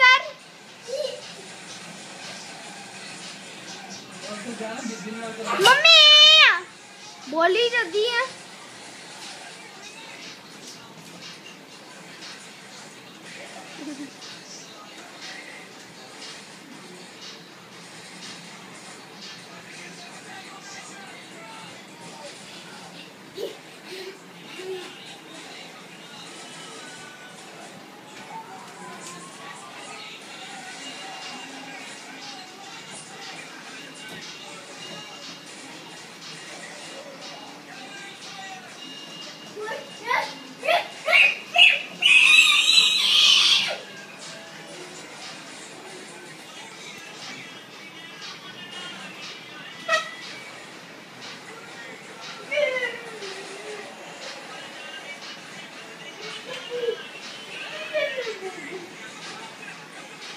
कर। मम्मी बोली तो जल्दी है।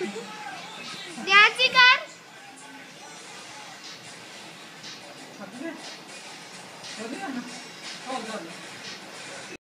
कर ऐसा नहीं